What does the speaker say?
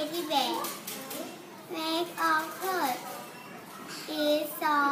teddy bear. Make of hood Is soft. Um,